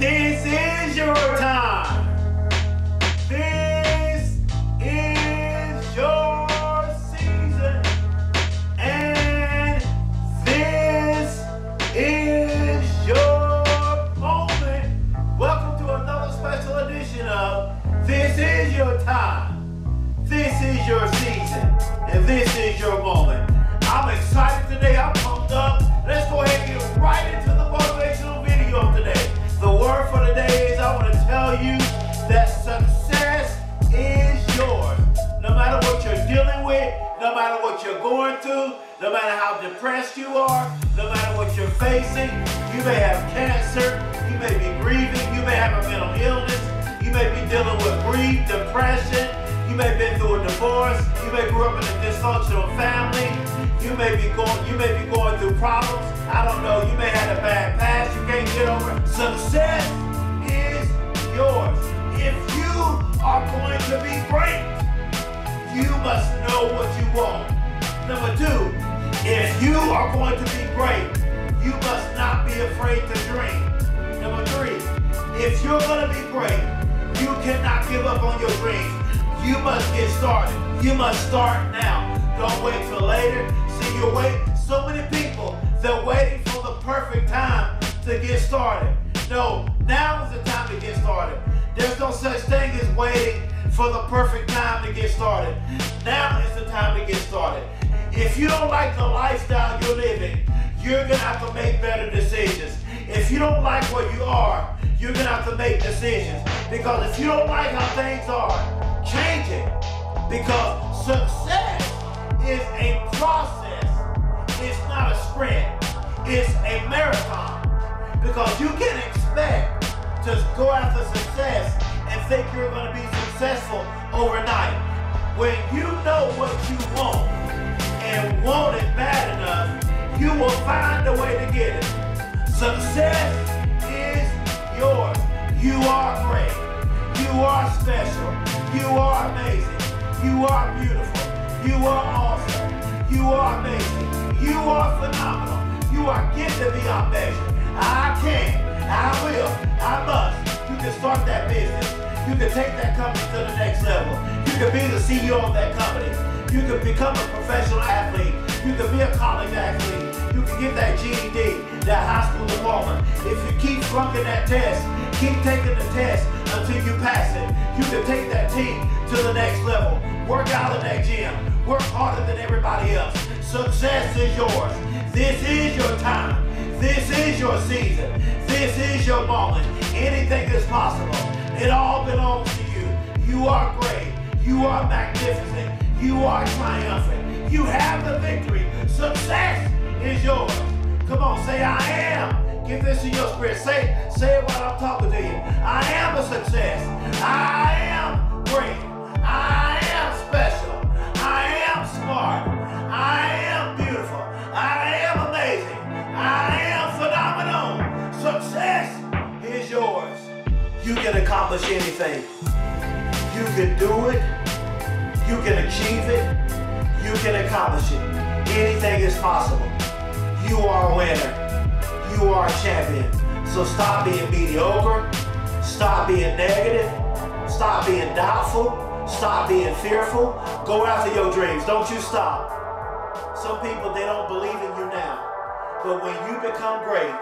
This is your time. This is your season. And this is your moment. Welcome to another special edition of This is your time. This is your season. And this is your moment. You're going through, no matter how depressed you are, no matter what you're facing, you may have cancer, you may be grieving, you may have a mental illness, you may be dealing with grief, depression, you may have been through a divorce, you may grew up in a dysfunctional family, you may be going you may be going through problems. I don't know, you may have a bad past you can't get over. Success is yours. If you are going to be great, you must know what you want. You are going to be great, you must not be afraid to dream. Number three, if you're going to be great, you cannot give up on your dreams. You must get started. You must start now. Don't wait till later. See, you're waiting. So many people, they're waiting for the perfect time to get started. No, now is the time to get started. There's no such thing as waiting for the perfect time to get started. Now is the time to get started. If you don't like the lifestyle you're living, you're gonna have to make better decisions. If you don't like where you are, you're gonna have to make decisions. Because if you don't like how things are, change it. Because success is a process. It's not a sprint. It's a marathon. Because you can expect to go after success and think you're going to be successful overnight. When you know what you want you will find a way to get it. Success is yours. You are great. You are special. You are amazing. You are beautiful. You are awesome. You are amazing. You are phenomenal. You are gifted beyond measure. I can. I will. I must. You can start that business. You can take that company to the next level. You can be the CEO of that company. You can become a professional athlete. You can be a college athlete. You can get that GED, that high school diploma. If you keep flunking that test, keep taking the test until you pass it, you can take that team to the next level. Work out in that gym. Work harder than everybody else. Success is yours. This is your time. This is your season. This is your moment. Anything is possible. It all belongs to you. You are great. You are magnificent. You are triumphant. You have the victory. Success is yours. Come on, say I am. Get this in your spirit. Say, say it while I'm talking to you. I am a success. I am great. I am special. I am smart. I am beautiful. I am amazing. I am phenomenal. Success is yours. You can accomplish anything. You can do it. You can achieve it. You can accomplish it. Anything is possible. You are a winner. You are a champion. So stop being mediocre. Stop being negative. Stop being doubtful. Stop being fearful. Go after your dreams. Don't you stop. Some people, they don't believe in you now. But when you become great,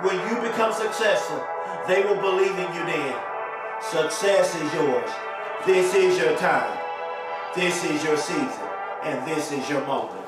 when you become successful, they will believe in you then. Success is yours. This is your time. This is your season. And this is your moment.